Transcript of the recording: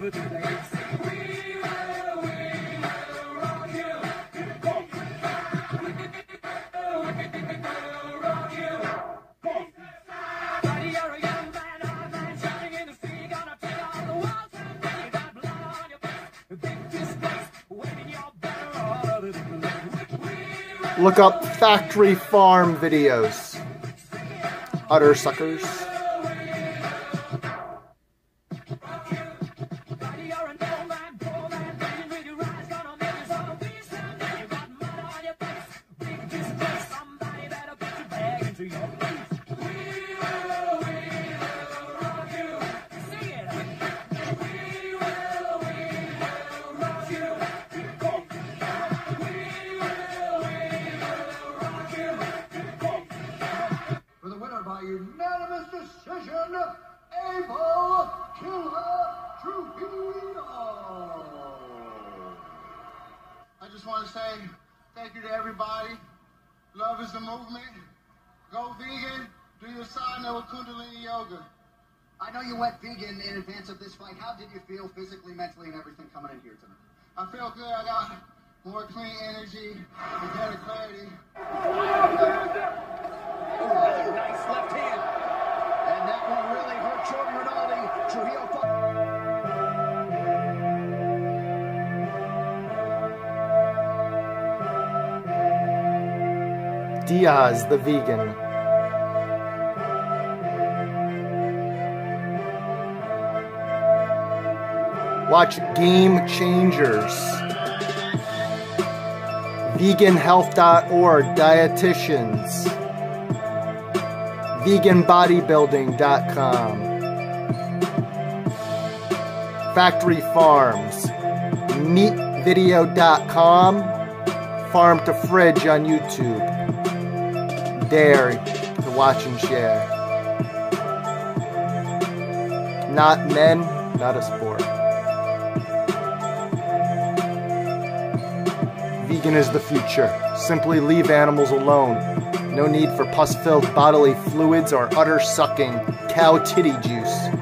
Never too late. Look up factory farm videos. Utter suckers. For decision, Abel Killer Trujillo. I just want to say thank you to everybody. Love is the movement. Go vegan. Do your sadhana with Kundalini Yoga. I know you went vegan in advance of this fight. How did you feel physically, mentally, and everything coming in here tonight? I feel good. I got more clean energy and better clarity. Diaz, the vegan. Watch Game Changers. Veganhealth.org, dietitians. Veganbodybuilding.com. Factory Farms. Meatvideo.com. Farm to Fridge on YouTube. Dare to watch and share. Not men, not a sport. Vegan is the future. Simply leave animals alone. No need for pus filled bodily fluids or utter sucking cow titty juice.